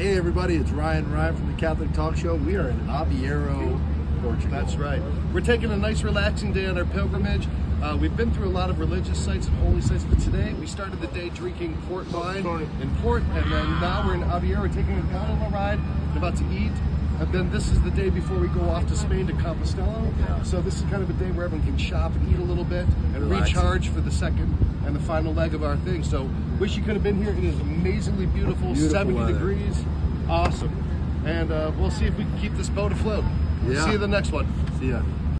Hey everybody, it's Ryan Ryan from the Catholic Talk Show. We are in Aveiro, Portugal. That's right. We're taking a nice relaxing day on our pilgrimage. Uh, we've been through a lot of religious sites and holy sites, but today we started the day drinking port wine in port, and then now we're in Aveiro. We're taking a gondola ride, and about to eat. And then this is the day before we go off to Spain to Compostela. Yeah. So this is kind of a day where everyone can shop and eat a little bit and recharge for the second and the final leg of our thing. So wish you could have been here. It is amazingly beautiful, Beautiful 70 weather. degrees, awesome. And uh, we'll see if we can keep this boat afloat. Yeah. See you the next one. See ya.